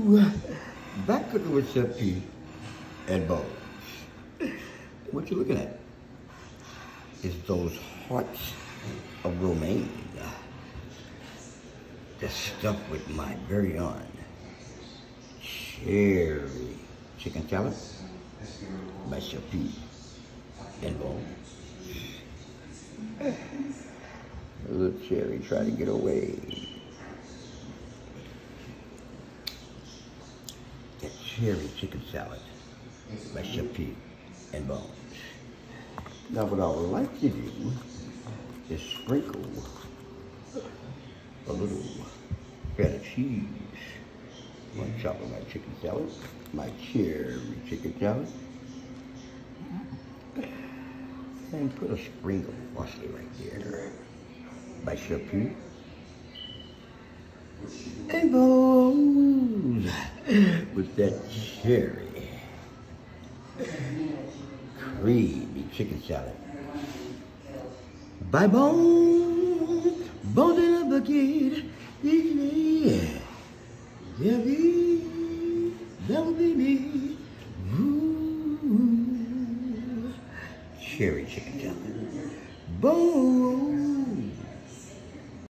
Back cooking with Chef P and Bones. What you looking at? Is those hearts of romaine. Uh, that's stuffed with my very own cherry chicken salad by Chef and Bones. A little cherry trying to get away. That cherry chicken salad P and Bones. Now what I would like to do is sprinkle a little feta cheese. On top of my chicken salad, my cherry chicken salad, and put a sprinkle of parsley right there. Chef P and Bones with that cherry creamy chicken salad. Bye bone, Bones in a bucket, yeah, be, that will be me. Ooh, cherry chicken salad. Bones.